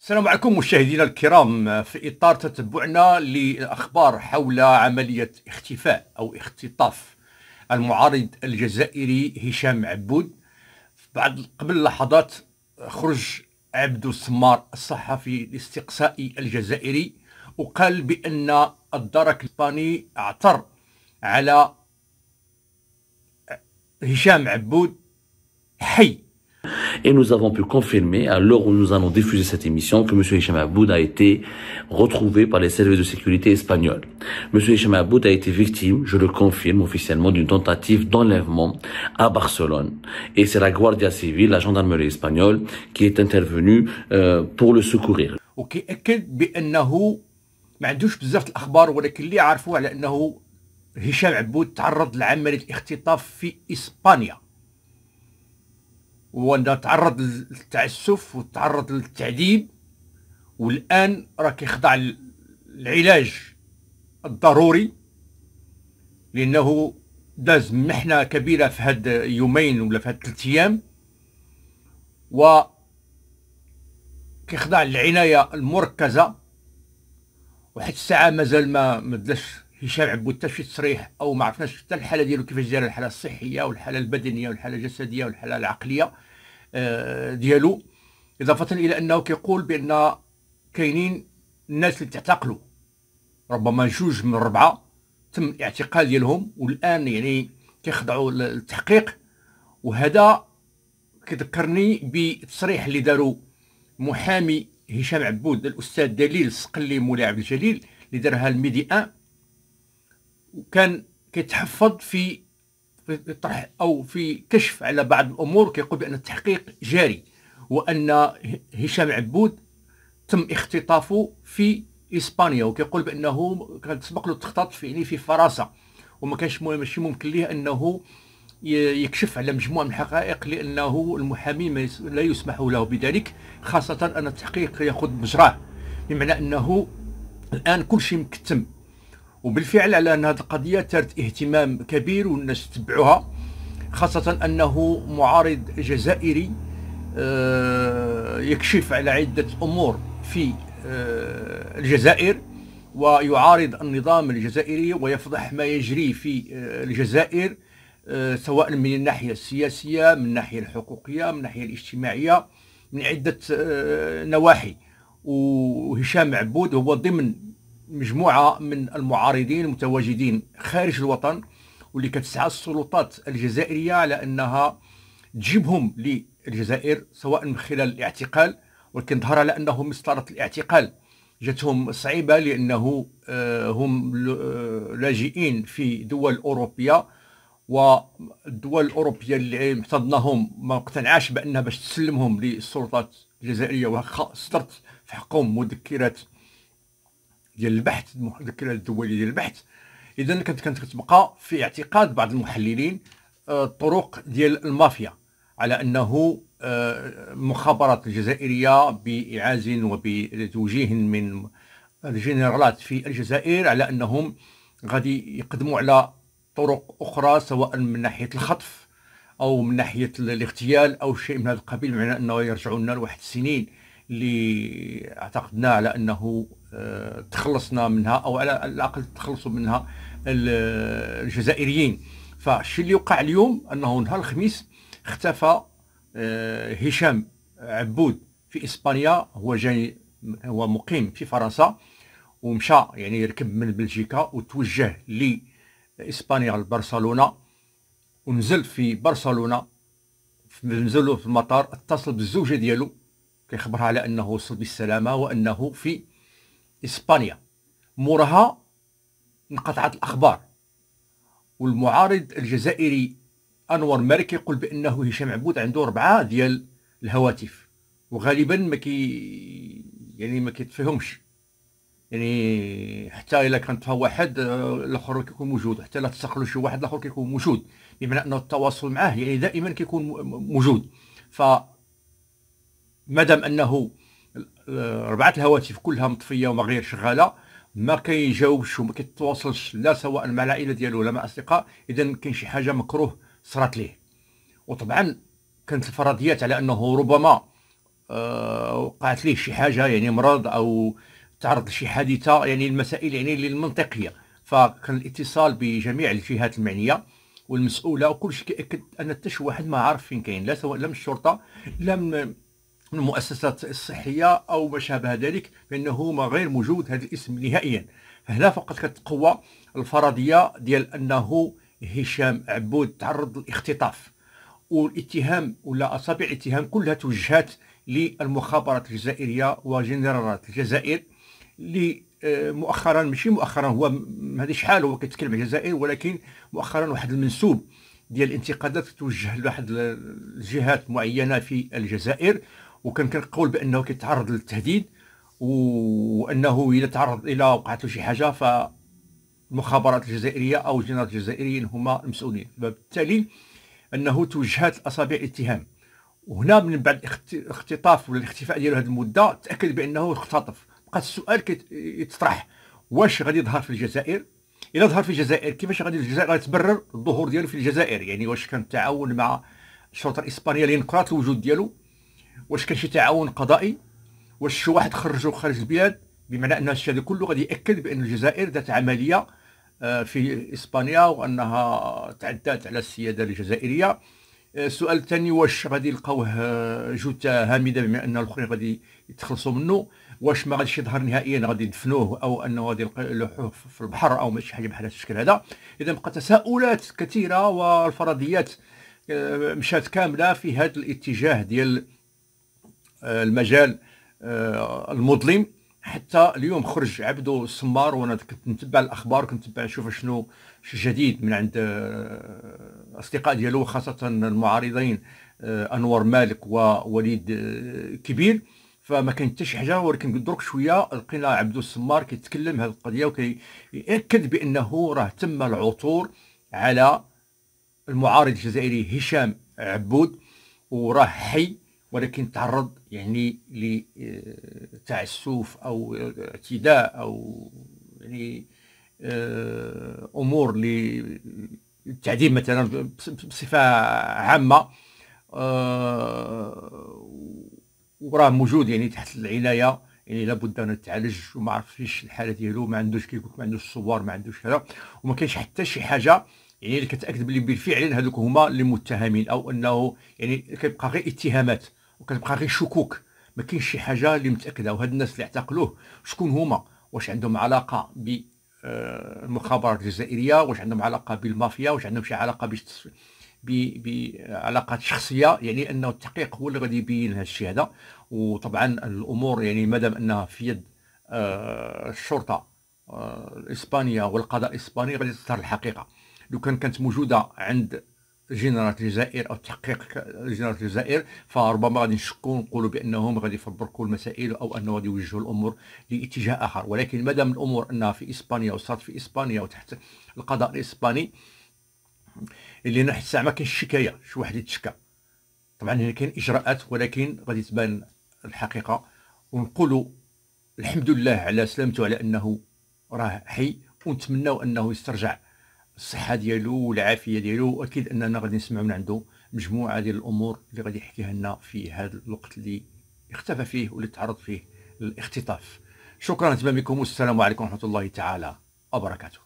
السلام عليكم مشاهدينا الكرام في إطار تتبعنا لأخبار حول عملية اختفاء أو اختطاف المعارض الجزائري هشام عبود. بعد قبل لحظات خرج عبد السمار الصحفي الاستقصائي الجزائري وقال بأن الدرك الاسباني اعتر على هشام عبود حي Et nous avons pu confirmer, à l'heure où nous allons diffuser cette émission, que M. Hicham Aboud a été retrouvé par les services de sécurité espagnols. M. Hicham Aboud a été victime, je le confirme officiellement, d'une tentative d'enlèvement à Barcelone. Et c'est la Guardia Civile, la gendarmerie espagnole, qui est intervenue euh, pour le secourir. وكيأكد بأنه ما عندوش بزاف الأخبار ولكن اللي عرفوه على أنه هشام عبود تعرض لعملية اختطاف في إسبانيا وانه تعرض للتعسف وتعرض للتعذيب. والآن راه كيخضع للعلاج الضروري لأنه داز محنة كبيرة في هاد يومين ولا في هاد ثلاث أيام. و كيخضع للعناية المركزة. وحتى الساعة مازال ما مدلاش هشام عبود حتى شي تصريح أو ما عرفناش حتى الحالة ديالو كيفاش دايرة الحالة الصحية والحالة البدنية والحالة الجسدية والحالة العقلية آه، ديالو. إضافة إلى أنه كيقول بأن كاينين الناس اللي تعتقلوا. ربما جوج من ربعة تم الاعتقال ديالهم والآن يعني كيخضعوا للتحقيق. وهذا كذكرني بتصريح اللي داروا محامي هشام عبود الأستاذ دليل السقلي مولاي عبد الجليل اللي دارها الميدي ان وكان كيتحفظ في طرح أو في كشف على بعض الأمور كيقول بأن التحقيق جاري وأن هشام عبود تم اختطافه في إسبانيا وكيقول بأنه كان سبق له التختطف يعني في فرنسا وما كانش ماشي ممكن ليه أنه يكشف على مجموعة من الحقائق لأنه المحامي لا يسمح له بذلك خاصة أن التحقيق ياخذ مجراه بمعنى أنه الآن كل شيء مكتم. وبالفعل على أن هذه القضية ثارت اهتمام كبير والناس تبعوها خاصة أنه معارض جزائري آه، يكشف على عدة أمور في آه، الجزائر ويعارض النظام الجزائري ويفضح ما يجري في آه، الجزائر سواء من الناحية السياسية من الناحية الحقوقية من الناحية الاجتماعية من عدة نواحي. وهشام عبود هو ضمن مجموعة من المعارضين المتواجدين خارج الوطن واللي كتسعى السلطات الجزائرية على أنها تجيبهم للجزائر سواء من خلال الاعتقال. ولكن ظهر على انهم مسطرة الاعتقال جاتهم صعيبة لأنه آه، هم آه، لاجئين في دول أوروبية. والدول الأوروبية اللي احتضناهم ما اقتنعاش بأنها باش تسلمهم للسلطات الجزائرية وصدرت في حقهم مذكرات ديال البحث المذكره الدوليه ديال البحث. اذا كانت كانت كتبقى في اعتقاد بعض المحللين الطرق آه، ديال المافيا على أنه المخابرات آه، الجزائرية بإعاز وبتوجيه من الجنرالات في الجزائر على أنهم غادي يقدموا على طرق أخرى سواء من ناحية الخطف أو من ناحية الاغتيال أو شيء من هذا القبيل بمعنى أنه يرجعوا لنا لواحد السنين. اللي اعتقدنا على انه آه، تخلصنا منها أو على الاقل تخلصوا منها الجزائريين. فالشيء اللي وقع اليوم انه نهار الخميس اختفى آه، هشام عبود في اسبانيا. هو جاي هو مقيم في فرنسا ومشى يعني يركب من بلجيكا وتوجه لإسبانيا لبرشلونة. ونزل في برشلونة نزلوا في المطار اتصل بالزوجة ديالو. كيخبرها على أنه وصل بالسلامة وأنه في إسبانيا. موراها انقطعت الأخبار. والمعارض الجزائري أنور مالك يقول بأنه هشام عبود عنده أربعة ديال الهواتف. وغالبا ما كي يعني ما كيتفهمش. يعني حتى إلا كان فيها واحد الأخر كيكون موجود. حتى لا تستقلوا شي واحد الأخر كيكون موجود. بمعنى أنه التواصل معاه يعني دائما كيكون موجود. ف مادام انه ربعة الهواتف كلها مطفية وما غير شغالة ما كيجاوبش وما كيتواصلش لا سواء مع العائلة ديالو ولا مع أصدقاء اذا كاين شي حاجة مكروه صرات ليه. وطبعا كانت الفرضيات على أنه ربما آه، وقعت ليه شي حاجة يعني مرض أو تعرض لشي حادثة يعني المسائل يعني المنطقيه فكان الاتصال بجميع الجهات المعنية والمسؤولة وكل شيء كيأكد ان حتى شي واحد ما عارف فين كاين لا سواء لا من الشرطة لا من المؤسسات الصحية أو ما شابه ذلك فإنه ما غير موجود هذا الاسم نهائيا. فهنا فقط كتقوى الفرضية ديال أنه هشام عبود تعرض للاختطاف والاتهام ولا أصابع الاتهام كلها توجهات للمخابرات الجزائرية وجنرالات الجزائر اللي آه، مؤخرا ماشي مؤخرا هو هذه شحال هو كيتكلم على الجزائر ولكن مؤخرا واحد المنسوب ديال الانتقادات توجه لواحد الجهات معينة في الجزائر. وكان كنقول بأنه كيتعرض للتهديد وأنه إذا تعرض إلى وقعت له شي حاجة فالمخابرات الجزائرية أو الجنرال الجزائريين هما المسؤولين. فبالتالي أنه توجهات اصابع الاتهام وهنا من بعد الاختطاف ولا الاختفاء ديالو هذه المدة تأكد بأنه اختطف. بقى السؤال كيتطرح واش غادي يظهر في الجزائر؟ الا ظهر في الجزائر كيفاش غادي الجزائر تبرر الظهور ديالو في الجزائر؟ يعني واش كان تعاون مع الشرطة الإسبانية لانقاذ الوجود ديالو؟ واش كان شي تعاون قضائي؟ واش شي واحد خرجو خارج البلاد؟ بمعنى أن الشيء هذا كله غادي يأكد بأن الجزائر ذات عملية آه، في إسبانيا وأنها تعدات على السيادة الجزائرية. السؤال آه، الثاني واش غادي يلقاوه آه، جثه هامدة بما أن الآخرين غادي يتخلصوا منه؟ واش ما غاديش يظهر نهائيا غادي يدفنوه أو أنه غادي يلوحوه في البحر أو شي حاجة بحال هذا الشكل هذا؟ اذا بقى تساؤلات كثيرة والفرضيات مشات كاملة في هذا الاتجاه ديال المجال المظلم. حتى اليوم خرج عبدو السمار وأنا كنت نتبع الأخبار كنت نتبع نشوف شنو جديد من عند الاصدقاء ديالو خاصة المعارضين آه، أنور مالك ووليد آه، كبير. فما كان حتى شي حاجة ولكن درك شوية لقينا عبدو السمار كيتكلم هذه القضية وكيأكد بأنه راه تم العثور على المعارض الجزائري هشام عبود وراه حي ولكن تعرض يعني لتعسف أو اعتداء أو يعني آه، أمور للتعذيب مثلا بصفة عامة آه، وراه موجود يعني تحت العناية يعني لابد أن تعالج وما عرفتش الحالة ديالو ما عندوش كيقول ما عندوش الصور ما عندوش كذا وما كاينش حتى شي حاجة يعني اللي كتأكد بلي بالفعل هذوك هما اللي متهمين أو أنه يعني كيبقى غير اتهامات. وكتبقى غير شكوك. ما كاينش شي حاجة اللي متأكدة. وهاد الناس اللي اعتقلوه شكون هما؟ واش عندهم علاقة بالمخابرات آه، الجزائريه واش عندهم علاقة بالمافيا؟ واش عندهم شي علاقة بعلاقات شخصية؟ يعني أنه التحقيق هو اللي غادي يبين هذا الشيء هذا. وطبعا الأمور يعني مادام أنها في يد آه، الشرطة آه، الإسبانية والقضاء الإسباني غادي تظهر الحقيقة. لو كان كانت موجودة عند جنرال الجزائر أو تحقيق جنرال الجزائر فربما غادي نشكوا نقولوا بأنهم غادي يفبركوا المسائل أو أنه غادي يوجهوا الأمور لاتجاه آخر. ولكن ما دام الأمور أنها في إسبانيا وصارت في إسبانيا وتحت القضاء الإسباني اللي نحن الساعة ما كاينش شكاية شي واحد يتشكى. طبعا هنا كاين إجراءات ولكن غادي تبان الحقيقة. ونقولوا الحمد لله على سلامته على أنه راه حي ونتمناو أنه يسترجع الصحة ديالو والعافية ديالو وأكيد أننا غادي نسمعوا من عنده مجموعة ديال الأمور اللي غادي يحكيها لنا في هذا الوقت اللي اختفى فيه واللي تعرض فيه للاختطاف. شكرا لتمامكم والسلام عليكم ورحمة الله تعالى وبركاته.